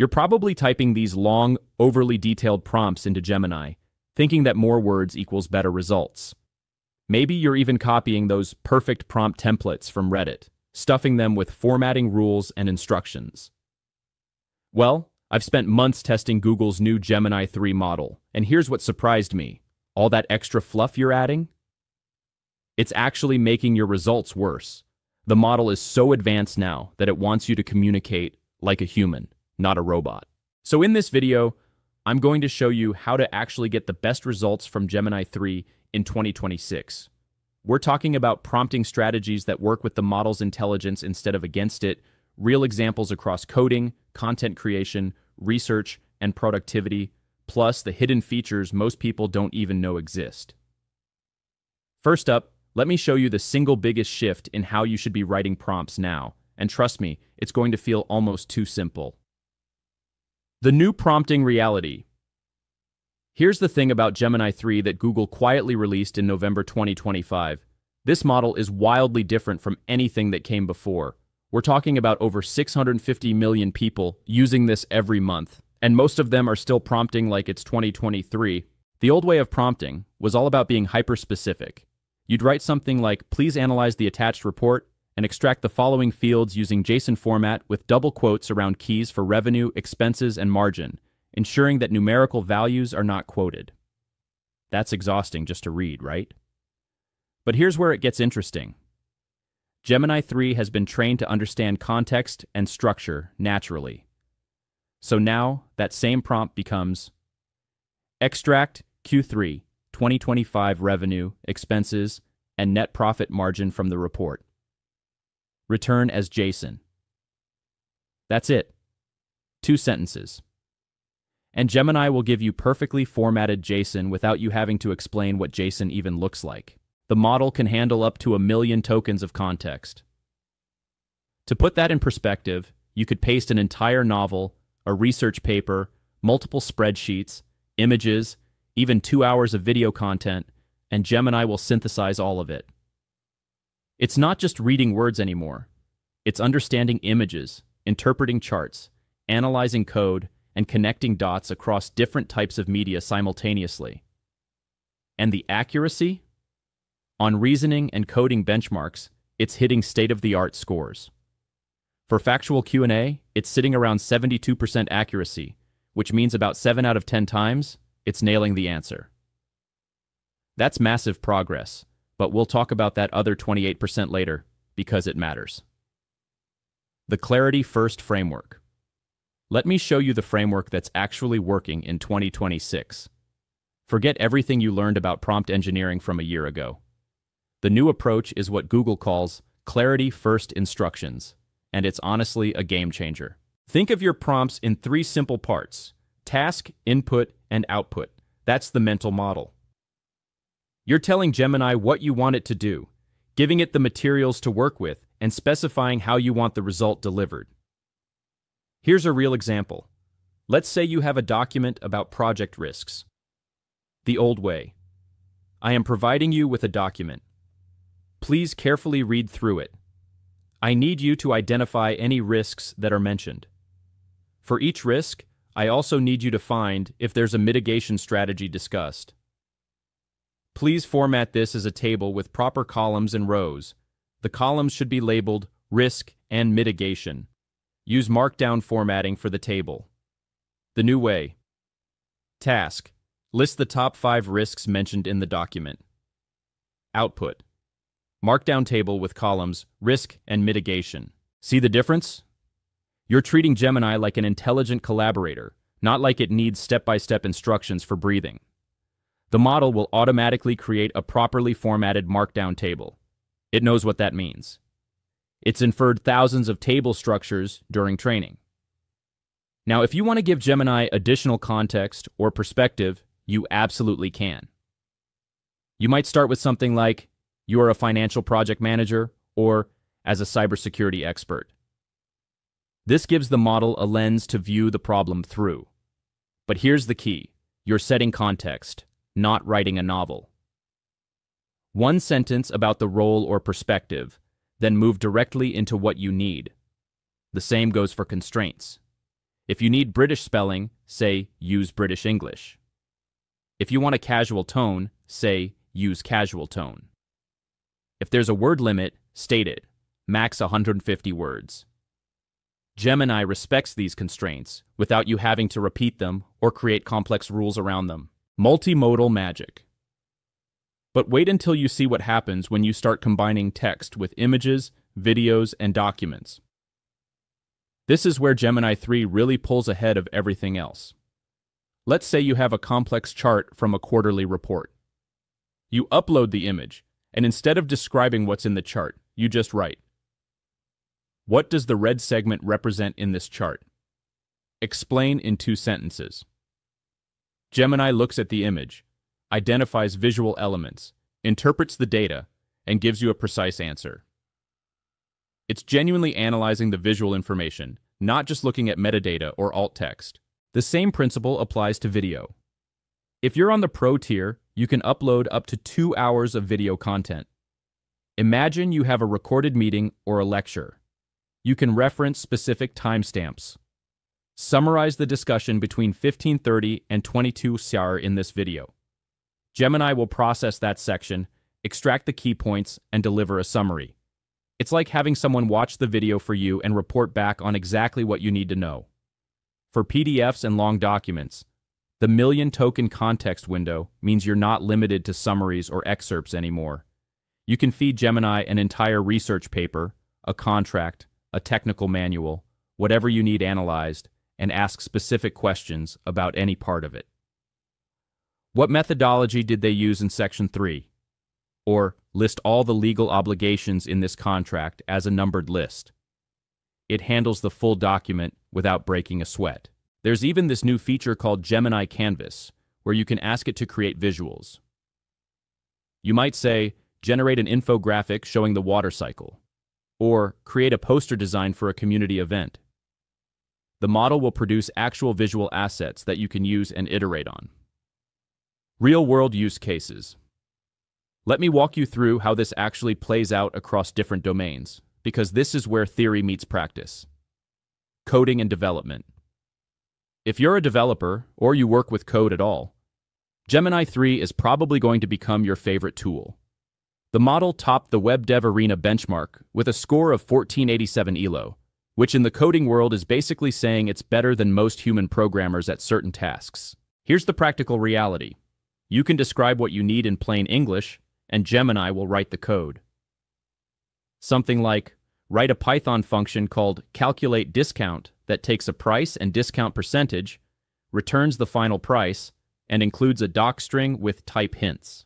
You're probably typing these long, overly detailed prompts into Gemini, thinking that more words equals better results. Maybe you're even copying those perfect prompt templates from Reddit, stuffing them with formatting rules and instructions. Well, I've spent months testing Google's new Gemini 3 model, and here's what surprised me. All that extra fluff you're adding? It's actually making your results worse. The model is so advanced now that it wants you to communicate like a human, not a robot. So in this video, I'm going to show you how to actually get the best results from Gemini 3 in 2026. We're talking about prompting strategies that work with the model's intelligence instead of against it, real examples across coding, content creation, research, and productivity, plus the hidden features most people don't even know exist. First up, let me show you the single biggest shift in how you should be writing prompts now, and trust me, it's going to feel almost too simple. The new prompting reality. Here's the thing about Gemini 3 that Google quietly released in November 2025. This model is wildly different from anything that came before. We're talking about over 650 million people using this every month, and most of them are still prompting like it's 2023. The old way of prompting was all about being hyper-specific. You'd write something like, please analyze the attached report and extract the following fields using JSON format with double quotes around keys for revenue, expenses, and margin, ensuring that numerical values are not quoted. That's exhausting just to read, right? But here's where it gets interesting. Gemini 3 has been trained to understand context and structure naturally. So now that same prompt becomes extract Q3 2025 revenue, expenses, and net profit margin from the report. Return as JSON. That's it. Two sentences. And Gemini will give you perfectly formatted JSON without you having to explain what JSON even looks like. The model can handle up to a million tokens of context. To put that in perspective, you could paste an entire novel, a research paper, multiple spreadsheets, images, even two hours of video content, and Gemini will synthesize all of it. It's not just reading words anymore. It's understanding images, interpreting charts, analyzing code, and connecting dots across different types of media simultaneously. And the accuracy? On reasoning and coding benchmarks, it's hitting state-of-the-art scores. For factual Q&A, it's sitting around 72% accuracy, which means about 7 out of 10 times, it's nailing the answer. That's massive progress, but we'll talk about that other 28% later, because it matters. The Clarity First Framework. Let me show you the framework that's actually working in 2026. Forget everything you learned about prompt engineering from a year ago. The new approach is what Google calls Clarity First Instructions, and it's honestly a game changer. Think of your prompts in three simple parts task, input, and output. That's the mental model. You're telling Gemini what you want it to do, giving it the materials to work with, and specifying how you want the result delivered. Here's a real example. Let's say you have a document about project risks. The old way. I am providing you with a document. Please carefully read through it. I need you to identify any risks that are mentioned. For each risk, I also need you to find if there's a mitigation strategy discussed. Please format this as a table with proper columns and rows. The columns should be labeled Risk and Mitigation. Use Markdown formatting for the table. The new way. Task. List the top five risks mentioned in the document. Output. Markdown table with columns Risk and Mitigation. See the difference? You're treating Gemini like an intelligent collaborator, not like it needs step-by-step instructions for breathing. The model will automatically create a properly formatted markdown table. It knows what that means. It's inferred thousands of table structures during training. Now, if you want to give Gemini additional context or perspective, you absolutely can. You might start with something like, you are a financial project manager, or as a cybersecurity expert. This gives the model a lens to view the problem through. But here's the key. You're setting context, not writing a novel. One sentence about the role or perspective, then move directly into what you need. The same goes for constraints. If you need British spelling, say use British English. If you want a casual tone, say use casual tone. If there's a word limit, state it, max 150 words. Gemini respects these constraints without you having to repeat them or create complex rules around them. Multimodal magic. But wait until you see what happens when you start combining text with images, videos, and documents. This is where Gemini 3 really pulls ahead of everything else. Let's say you have a complex chart from a quarterly report. You upload the image, and instead of describing what's in the chart, you just write, What does the red segment represent in this chart? Explain in two sentences. Gemini looks at the image, identifies visual elements, interprets the data, and gives you a precise answer. It's genuinely analyzing the visual information, not just looking at metadata or alt text. The same principle applies to video. If you're on the Pro tier, you can upload up to two hours of video content. Imagine you have a recorded meeting or a lecture. You can reference specific timestamps. Summarize the discussion between 1530 and 22 CR in this video. Gemini will process that section, extract the key points, and deliver a summary. It's like having someone watch the video for you and report back on exactly what you need to know. For PDFs and long documents, the million token context window means you're not limited to summaries or excerpts anymore. You can feed Gemini an entire research paper, a contract, a technical manual, whatever you need analyzed, and ask specific questions about any part of it. What methodology did they use in Section 3? Or list all the legal obligations in this contract as a numbered list. It handles the full document without breaking a sweat. There's even this new feature called Gemini Canvas, where you can ask it to create visuals. You might say, generate an infographic showing the water cycle, or create a poster design for a community event. The model will produce actual visual assets that you can use and iterate on. Real-world use cases. Let me walk you through how this actually plays out across different domains, because this is where theory meets practice. Coding and development. If you're a developer, or you work with code at all, Gemini 3 is probably going to become your favorite tool. The model topped the Web Dev Arena benchmark with a score of 1487 ELO, which in the coding world is basically saying it's better than most human programmers at certain tasks. Here's the practical reality. You can describe what you need in plain English, and Gemini will write the code. Something like, write a Python function called calculate discount that takes a price and discount percentage, returns the final price, and includes a docstring with type hints.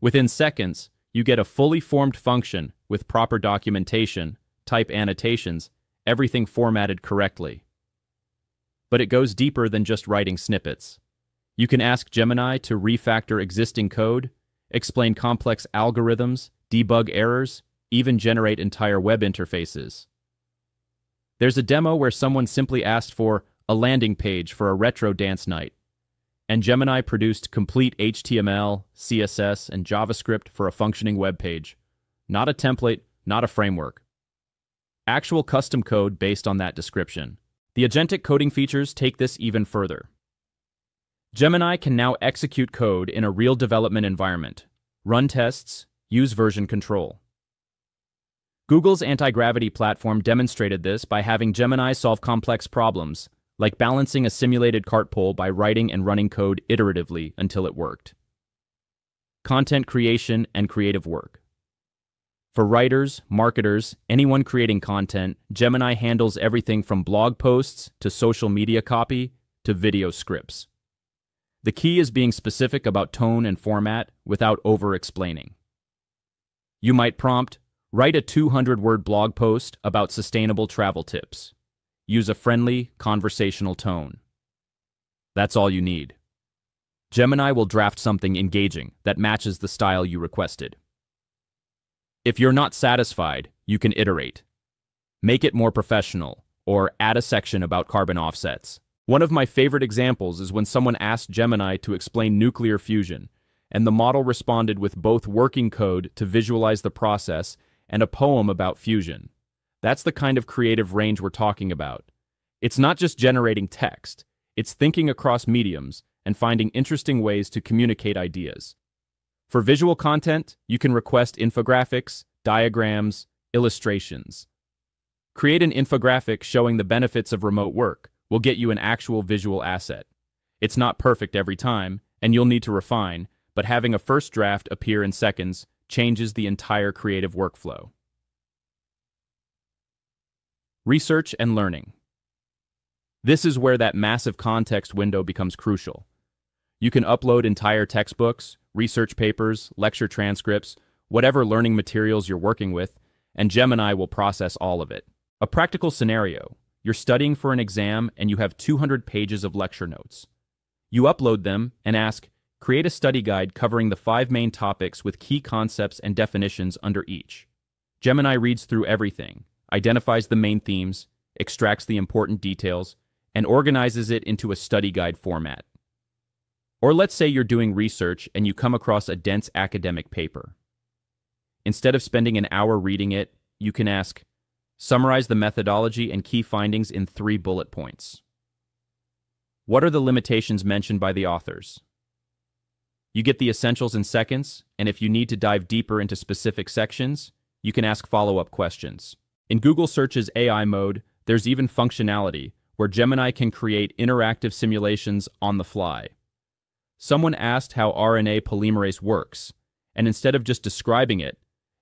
Within seconds, you get a fully formed function with proper documentation, type annotations, everything formatted correctly. But it goes deeper than just writing snippets. You can ask Gemini to refactor existing code explain complex algorithms, debug errors, even generate entire web interfaces. There's a demo where someone simply asked for a landing page for a retro dance night, and Gemini produced complete HTML, CSS, and JavaScript for a functioning web page. Not a template, not a framework. Actual custom code based on that description. The agentic coding features take this even further. Gemini can now execute code in a real development environment, run tests, use version control. Google's Antigravity platform demonstrated this by having Gemini solve complex problems, like balancing a simulated cart pole by writing and running code iteratively until it worked. Content creation and creative work. For writers, marketers, anyone creating content, Gemini handles everything from blog posts to social media copy to video scripts. The key is being specific about tone and format without over-explaining. You might prompt, write a 200-word blog post about sustainable travel tips. Use a friendly, conversational tone. That's all you need. Gemini will draft something engaging that matches the style you requested. If you're not satisfied, you can iterate. Make it more professional, or add a section about carbon offsets. One of my favorite examples is when someone asked Gemini to explain nuclear fusion, and the model responded with both working code to visualize the process and a poem about fusion. That's the kind of creative range we're talking about. It's not just generating text, it's thinking across mediums and finding interesting ways to communicate ideas. For visual content, you can request infographics, diagrams, illustrations. Create an infographic showing the benefits of remote work will get you an actual visual asset. It's not perfect every time, and you'll need to refine, but having a first draft appear in seconds changes the entire creative workflow. Research and learning. This is where that massive context window becomes crucial. You can upload entire textbooks, research papers, lecture transcripts, whatever learning materials you're working with, and Gemini will process all of it. A practical scenario you're studying for an exam and you have 200 pages of lecture notes. You upload them and ask, create a study guide covering the five main topics with key concepts and definitions under each. Gemini reads through everything, identifies the main themes, extracts the important details, and organizes it into a study guide format. Or let's say you're doing research and you come across a dense academic paper. Instead of spending an hour reading it, you can ask, summarize the methodology and key findings in three bullet points. What are the limitations mentioned by the authors? You get the essentials in seconds, and if you need to dive deeper into specific sections, you can ask follow-up questions. In Google Search's AI mode, there's even functionality where Gemini can create interactive simulations on the fly. Someone asked how RNA polymerase works, and instead of just describing it,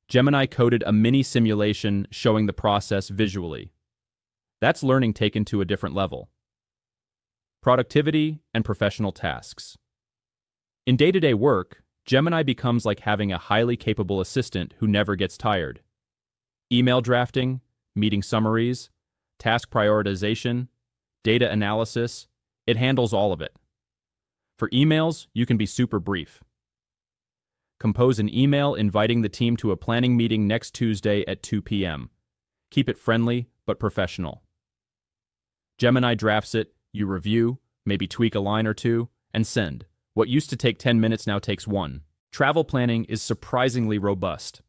Gemini coded a mini simulation showing the process visually. That's learning taken to a different level. Productivity and professional tasks. In day to day work, Gemini becomes like having a highly capable assistant who never gets tired. Email drafting, meeting summaries, task prioritization, data analysis, it handles all of it. For emails, you can be super brief. Compose an email inviting the team to a planning meeting next Tuesday at 2 p.m. Keep it friendly but professional. Gemini drafts it, you review, maybe tweak a line or two, and send. What used to take 10 minutes now takes one. Travel planning is surprisingly robust.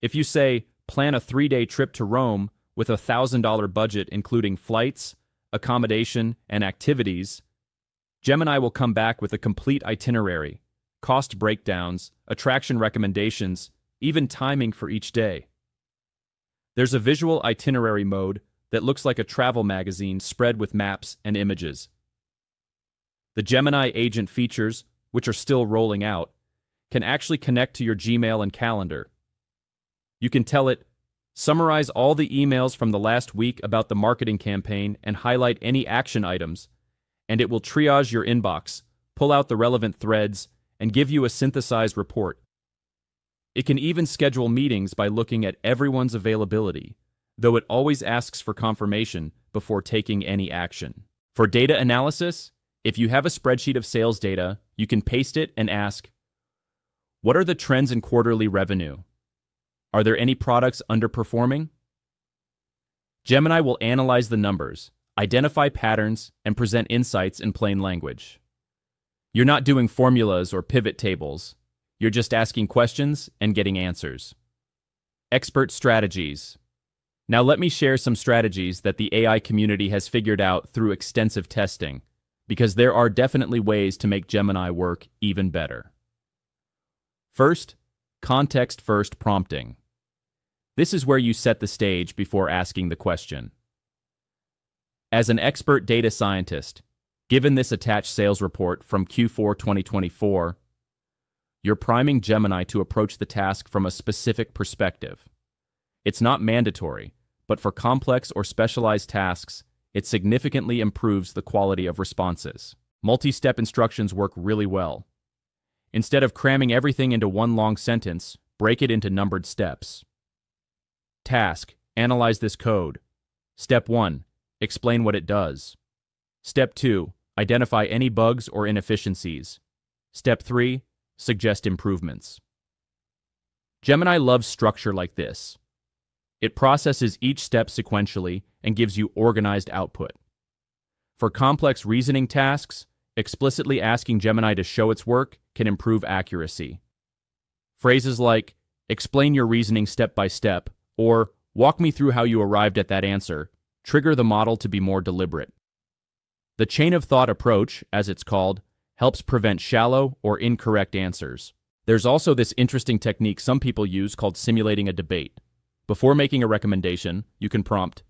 If you say, plan a three day trip to Rome with a $1,000 budget including flights, accommodation, and activities, Gemini will come back with a complete itinerary, cost breakdowns, attraction recommendations, even timing for each day. There's a visual itinerary mode that looks like a travel magazine spread with maps and images. The Gemini agent features, which are still rolling out, can actually connect to your Gmail and calendar. You can tell it, Summarize all the emails from the last week about the marketing campaign and highlight any action items, and it will triage your inbox, pull out the relevant threads, and give you a synthesized report. It can even schedule meetings by looking at everyone's availability, though it always asks for confirmation before taking any action. For data analysis, if you have a spreadsheet of sales data, you can paste it and ask, What are the trends in quarterly revenue? Are there any products underperforming? Gemini will analyze the numbers, identify patterns, and present insights in plain language. You're not doing formulas or pivot tables. You're just asking questions and getting answers. Expert strategies. Now let me share some strategies that the AI community has figured out through extensive testing, because there are definitely ways to make Gemini work even better. First, context-first prompting. This is where you set the stage before asking the question. As an expert data scientist, given this attached sales report from Q4 2024, you're priming Gemini to approach the task from a specific perspective. It's not mandatory, but for complex or specialized tasks, it significantly improves the quality of responses. Multi-step instructions work really well. Instead of cramming everything into one long sentence, break it into numbered steps. Task, analyze this code. Step 1, explain what it does. Step 2, identify any bugs or inefficiencies. Step 3, suggest improvements. Gemini loves structure like this. It processes each step sequentially and gives you organized output. For complex reasoning tasks, explicitly asking Gemini to show its work can improve accuracy. Phrases like, explain your reasoning step by step, or walk me through how you arrived at that answer trigger the model to be more deliberate. The chain of thought approach, as it's called, helps prevent shallow or incorrect answers. There's also this interesting technique some people use called simulating a debate. Before making a recommendation, you can prompt,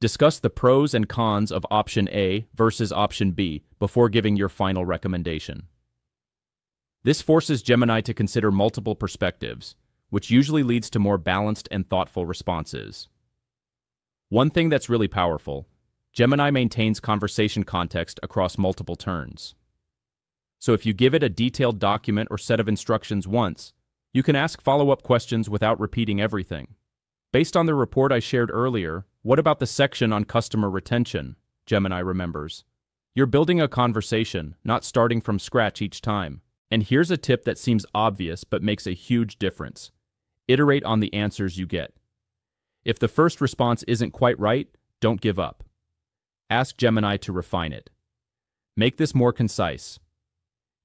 Discuss the pros and cons of option A versus option B before giving your final recommendation. This forces Gemini to consider multiple perspectives, which usually leads to more balanced and thoughtful responses. One thing that's really powerful, Gemini maintains conversation context across multiple turns. So if you give it a detailed document or set of instructions once, you can ask follow-up questions without repeating everything. Based on the report I shared earlier, what about the section on customer retention? Gemini remembers. You're building a conversation, not starting from scratch each time. And here's a tip that seems obvious but makes a huge difference. Iterate on the answers you get. If the first response isn't quite right, don't give up. Ask Gemini to refine it. Make this more concise.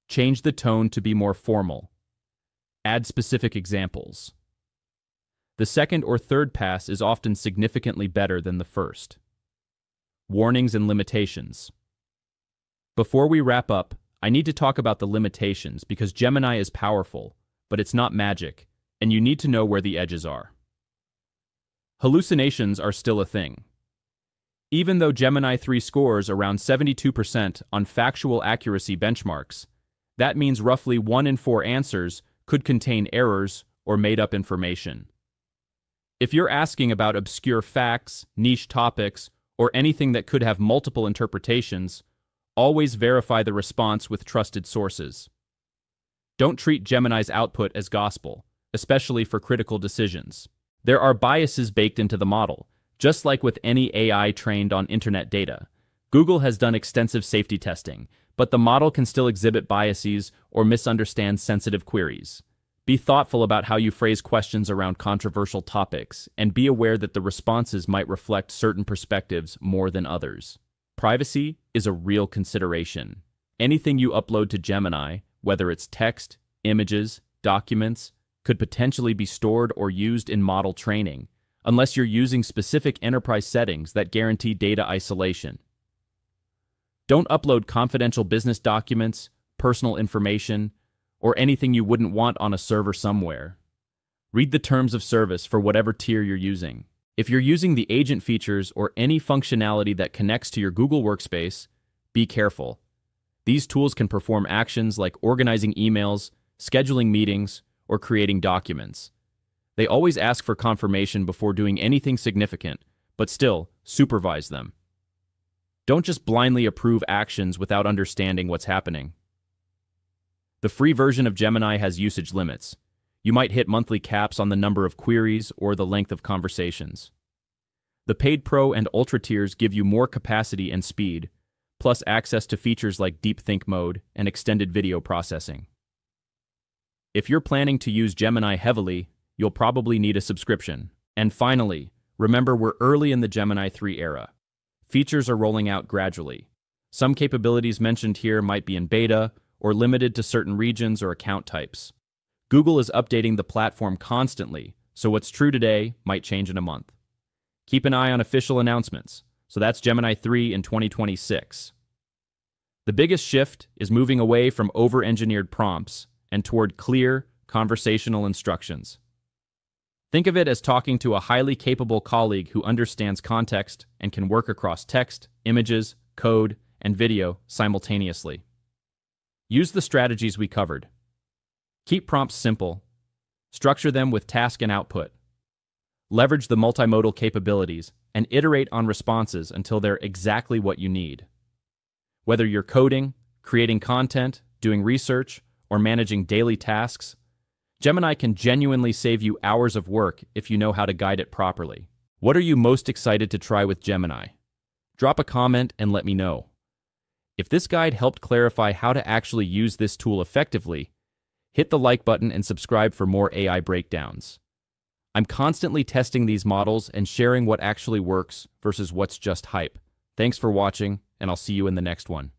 Change the tone to be more formal. Add specific examples. The second or third pass is often significantly better than the first. Warnings and limitations. Before we wrap up, I need to talk about the limitations because Gemini is powerful, but it's not magic, and you need to know where the edges are. Hallucinations are still a thing. Even though Gemini 3 scores around 72% on factual accuracy benchmarks, that means roughly 1 in 4 answers could contain errors or made up information. If you're asking about obscure facts, niche topics, or anything that could have multiple interpretations, always verify the response with trusted sources. Don't treat Gemini's output as gospel, especially for critical decisions. There are biases baked into the model, just like with any AI trained on internet data. Google has done extensive safety testing, but the model can still exhibit biases or misunderstand sensitive queries. Be thoughtful about how you phrase questions around controversial topics, and be aware that the responses might reflect certain perspectives more than others. Privacy is a real consideration. Anything you upload to Gemini, whether it's text, images, documents, could potentially be stored or used in model training, unless you're using specific enterprise settings that guarantee data isolation. Don't upload confidential business documents, personal information, or anything you wouldn't want on a server somewhere. Read the terms of service for whatever tier you're using. If you're using the agent features or any functionality that connects to your Google Workspace, be careful. These tools can perform actions like organizing emails, scheduling meetings, or creating documents. They always ask for confirmation before doing anything significant, but still, supervise them. Don't just blindly approve actions without understanding what's happening. The free version of Gemini has usage limits. You might hit monthly caps on the number of queries or the length of conversations. The paid Pro and Ultra tiers give you more capacity and speed, plus access to features like Deep Think mode and extended video processing. If you're planning to use Gemini heavily, you'll probably need a subscription. And finally, remember we're early in the Gemini 3 era. Features are rolling out gradually. Some capabilities mentioned here might be in beta or limited to certain regions or account types. Google is updating the platform constantly, so what's true today might change in a month. Keep an eye on official announcements, so that's Gemini 3 in 2026. The biggest shift is moving away from over engineered prompts and toward clear, conversational instructions. Think of it as talking to a highly capable colleague who understands context and can work across text, images, code, and video simultaneously. Use the strategies we covered. Keep prompts simple. Structure them with task and output. Leverage the multimodal capabilities and iterate on responses until they're exactly what you need. Whether you're coding, creating content, doing research, or managing daily tasks, Gemini can genuinely save you hours of work if you know how to guide it properly. What are you most excited to try with Gemini? Drop a comment and let me know. If this guide helped clarify how to actually use this tool effectively, hit the like button and subscribe for more AI breakdowns. I'm constantly testing these models and sharing what actually works versus what's just hype. Thanks for watching, and I'll see you in the next one.